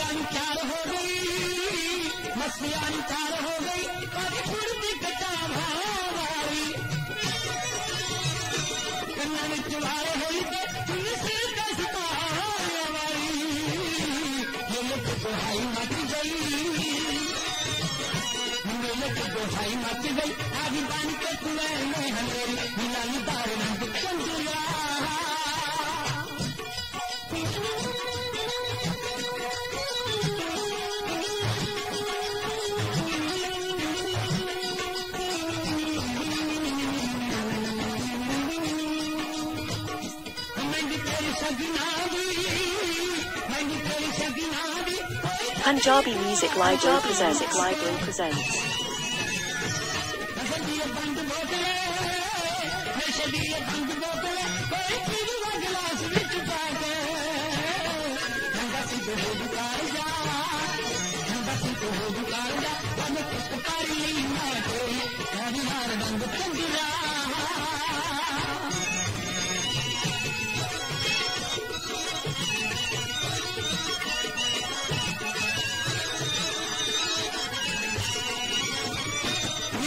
मस्तियान चार हो गई मस्तियान चार हो गई, और कुर्ती कचा भावारी कन्या में चुवारे हुई तो तुम सिर का सितारी ये मुख गोहाई मच गई ये मुख गोहाई मच गई। आगे बान के कुएँ में हमेरी मिलानी बार Punjabi Music Library presents. Library presents.